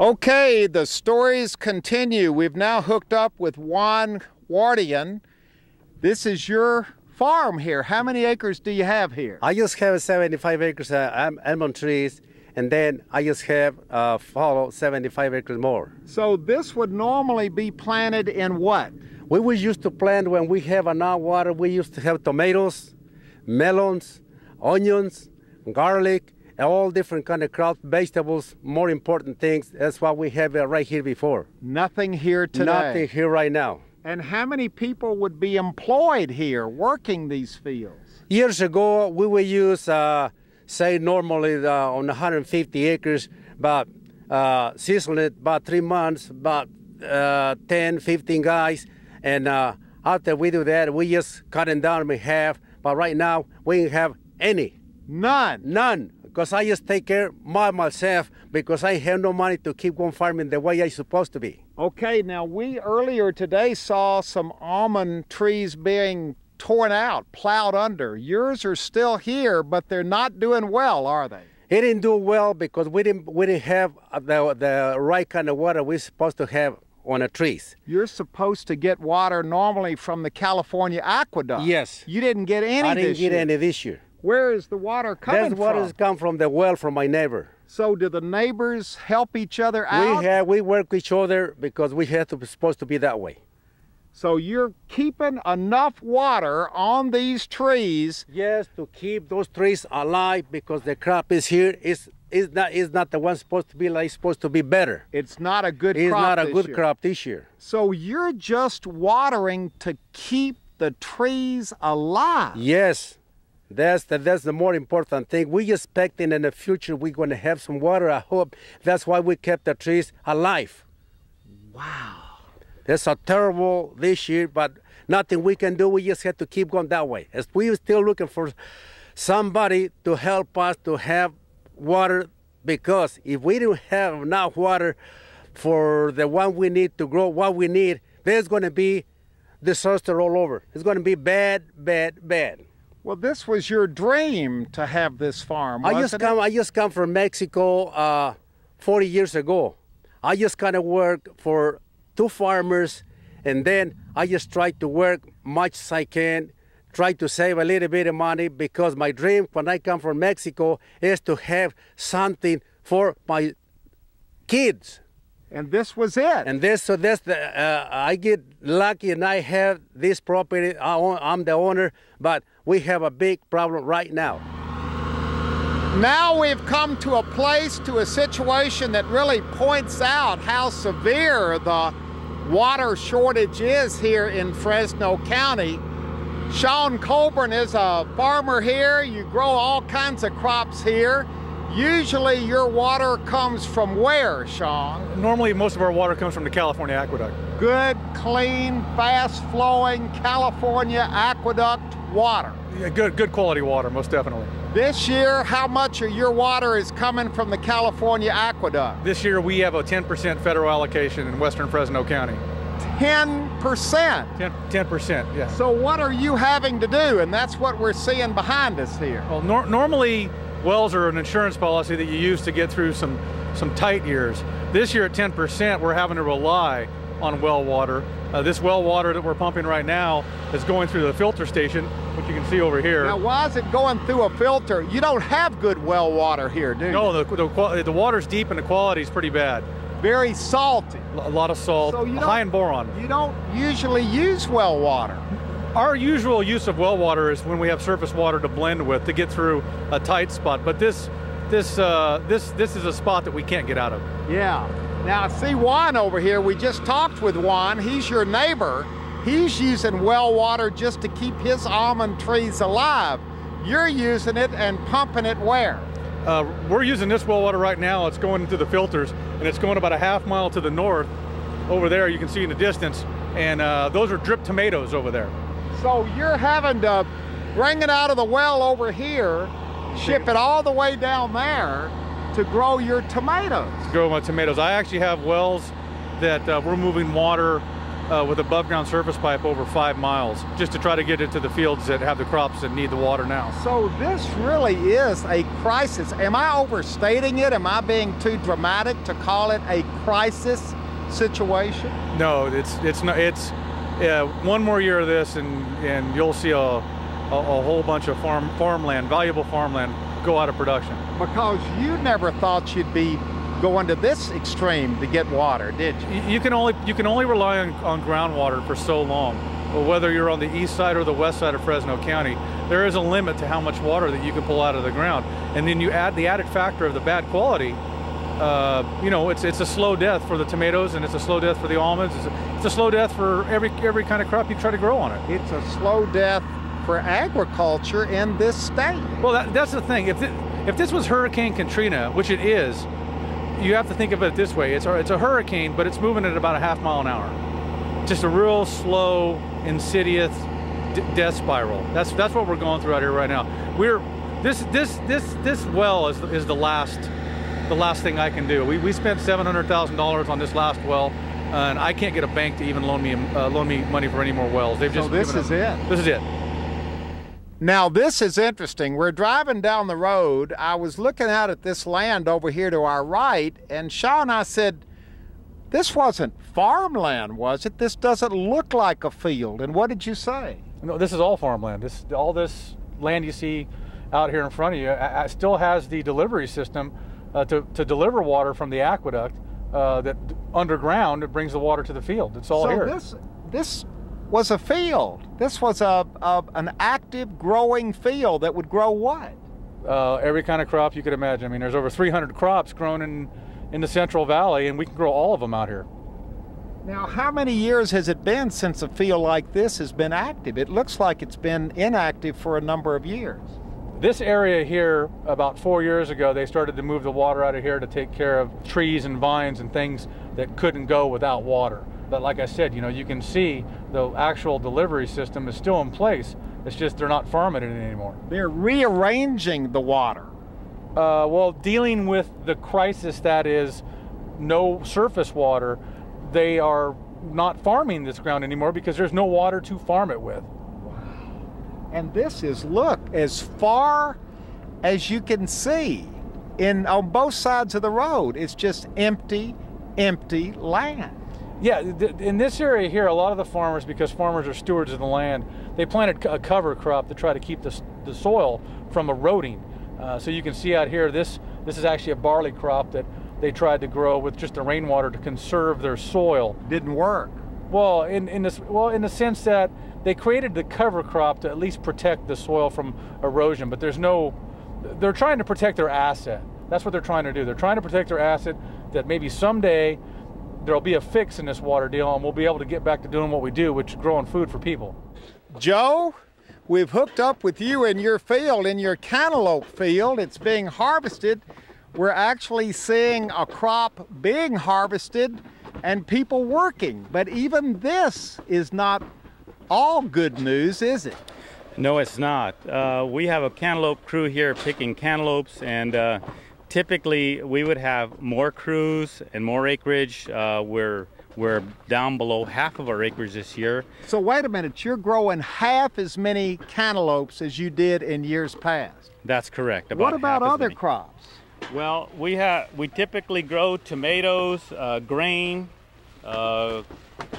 Okay, the stories continue. We've now hooked up with Juan Wardian. This is your farm here. How many acres do you have here? I just have 75 acres of almond trees, and then I just have uh, follow 75 acres more. So this would normally be planted in what? We was used to plant when we have enough water. We used to have tomatoes, melons, onions, garlic, all different kind of crops, vegetables, more important things. That's what we have right here before. Nothing here today. Nothing here right now. And how many people would be employed here working these fields? Years ago, we would use, uh, say, normally uh, on 150 acres, but uh, season it about three months, about uh, 10, 15 guys. And uh, after we do that, we just cut it down in half. But right now, we have any. None. None. Because I just take care by myself because I have no money to keep on farming the way I supposed to be. Okay, now we earlier today saw some almond trees being torn out, plowed under. Yours are still here, but they're not doing well, are they? It didn't do well because we didn't we didn't have uh, the the right kind of water we're supposed to have on the trees. You're supposed to get water normally from the California aqueduct. Yes. You didn't get any I didn't get year. any this year. Where is the water coming from? That water from? has come from the well from my neighbor. So do the neighbors help each other out? We have we work with each other because we have to be supposed to be that way. So you're keeping enough water on these trees. Yes, to keep those trees alive because the crop is here is is not is not the one supposed to be like supposed to be better. It's not a good It's crop not a good year. crop this year. So you're just watering to keep the trees alive. Yes, that's the, that's the more important thing. We expecting in the future we're going to have some water. I hope that's why we kept the trees alive. Wow. That's a terrible this year, but nothing we can do. We just have to keep going that way. As we're still looking for somebody to help us to have water, because if we don't have enough water for the one we need to grow what we need, there's going to be disaster all over. It's going to be bad, bad, bad. Well, this was your dream to have this farm, I just it? come. I just come from Mexico uh, 40 years ago. I just kind of work for two farmers, and then I just try to work much as I can, try to save a little bit of money because my dream when I come from Mexico is to have something for my kids. And this was it. And this, so that's the. Uh, I get lucky, and I have this property. I own, I'm the owner, but we have a big problem right now. Now we've come to a place, to a situation that really points out how severe the water shortage is here in Fresno County. Shawn Coburn is a farmer here. You grow all kinds of crops here. Usually your water comes from where, Shawn? Normally, most of our water comes from the California aqueduct. Good, clean, fast flowing California aqueduct water. Yeah, good, good quality water, most definitely. This year, how much of your water is coming from the California aqueduct? This year, we have a 10% federal allocation in western Fresno County. 10%. 10, percent yeah. So what are you having to do? And that's what we're seeing behind us here. Well, nor- normally, wells are an insurance policy that you use to get through some, some tight years. This year at 10%, we're having to rely on well water. Uh, this well water that we're pumping right now is going through the filter station, which you can see over here. Now, why is it going through a filter? You don't have good well water here, do you? no, the, the, the water's deep and the quality is pretty bad. Very salty. A lot of salt, So you high in boron. You don't usually use well water. Our usual use of well water is when we have surface water to blend with to get through a tight spot. But this, this, uh, this, this is a spot that we can't get out of. Yeah. Now, see Juan over here. We just talked with Juan. He's your neighbor. He's using well water just to keep his almond trees alive. You're using it and pumping it where? Uh, we're using this well water right now. It's going into the filters, and it's going about a half mile to the north. Over there, you can see in the distance, and uh, those are drip tomatoes over there. So you're having to bring it out of the well over here, ship it all the way down there to grow your tomatoes. to grow my tomatoes. I actually have wells that uh, we're moving water uh, with above ground surface pipe over five miles just to try to get it to the fields that have the crops that need the water now. So this really is a crisis. Am I overstating it? Am I being too dramatic to call it a crisis situation? No, it's it's not. It's yeah, one more year of this, and and you'll see a, a, a whole bunch of farm farmland, valuable farmland, go out of production. Because you never thought you'd be going to this extreme to get water, did you? You, can only you can only rely on, on groundwater for so long. Whether you're on the east side or the west side of Fresno County, there is a limit to how much water that you can pull out of the ground. And then you add the added factor of the bad quality. Uh, you know, it's it's a slow death for the tomatoes, and it's a slow death for the almonds. It's a, it's a slow death for every every kind of crop you try to grow on it. It's a slow death for agriculture in this state. Well, that, that's the thing. If it, if this was Hurricane Katrina, which it is, you have to think of it this way. It's a, it's a hurricane, but it's moving at about a half mile an hour. Just a real slow, insidious death spiral. That's that's what we're going through out here right now. We're this this this this well is is the last the last thing I can do. We, we spent seven hundred thousand dollars on this last well, and I can't get a bank to even loan me uh, loan me money for any more wells. They've just so this is up. it. This is it. Now, this is interesting. We're driving down the road. I was looking out at this land over here to our right, and Shaw and I said, This wasn't farmland, was it? This doesn't look like a field. And what did you say? No, this is all farmland. This all this land you see out here in front of you uh, still has the delivery system uh, to, to deliver water from the aqueduct uh, that underground it brings the water to the field. It's all so here. This, this was a field. This was a, a an active growing field that would grow what? Uh, every kind of crop you could imagine. I mean, there's over 300 crops grown in, in the Central Valley, and we can grow all of them out here. Now, how many years has it been since a field like this has been active? It looks like it's been inactive for a number of years. This area here, about four years ago, they started to move the water out of here to take care of trees and vines and things that couldn't go without water. But like I said, you know, you can see the actual delivery system is still in place. It's just they're not farming it anymore. They're rearranging the water. Uh, well, dealing with the crisis that is no surface water, they are not farming this ground anymore because there's no water to farm it with. And this is, look, as far as you can see in on both sides of the road, it's just empty, empty land. Yeah, in this area here, a lot of the farmers, because farmers are stewards of the land, they planted a cover crop to try to keep the, the soil from eroding. Uh, so you can see out here, this this is actually a barley crop that they tried to grow with just the rainwater to conserve their soil. Didn't work. Well, in, in this well, in the sense that they created the cover crop to at least protect the soil from erosion, but there's no. They're trying to protect their asset. That's what they're trying to do. They're trying to protect their asset that maybe someday there'll be a fix in this water deal and we'll be able to get back to doing what we do, which is growing food for people. Joe, we've hooked up with you in your field, in your cantaloupe field. It's being harvested. We're actually seeing a crop being harvested and people working. But even this is not all good news, is it? No, it's not. Uh, we have a cantaloupe crew here picking cantaloupes and uh, typically we would have more crews and more acreage. Uh, we're we're down below half of our acreage this year. So wait a minute, you're growing half as many cantaloupes as you did in years past. That's correct. About what about other crops? Well, we have we typically grow tomatoes, uh, grain, uh,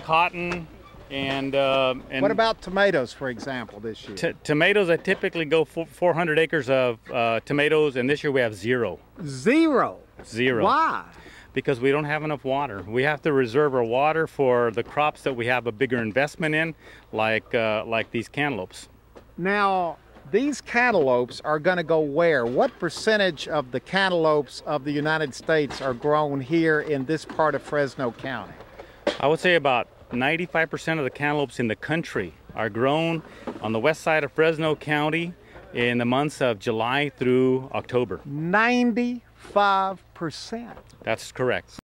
cotton, and, uh, and what about tomatoes, for example, this year? tomatoes, I typically go 400 acres of uh, tomatoes, and this year we have zero. Zero. Zero. Why? Because we don't have enough water. We have to reserve our water for the crops that we have a bigger investment in, like uh, like these cantaloupes. Now, these cantaloupes are going to go where? What percentage of the cantaloupes of the United States are grown here in this part of Fresno County? I would say about 95% of the cantaloupes in the country are grown on the west side of Fresno County in the months of July through October. 95%. That's correct.